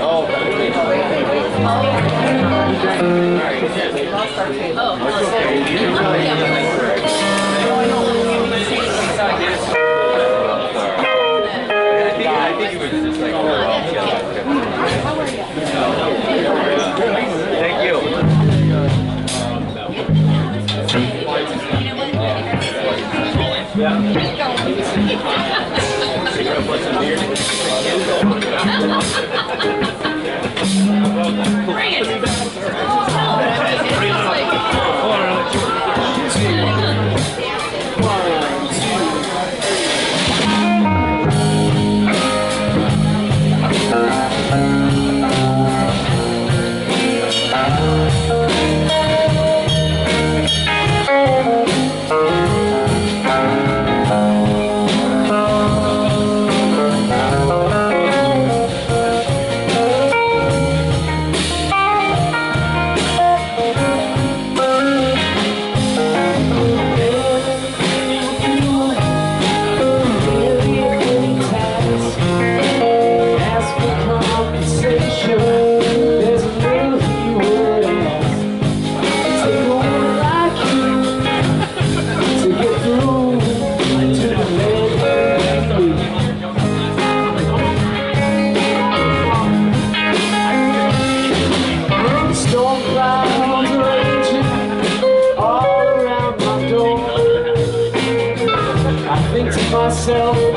Oh. I think it was just like, myself.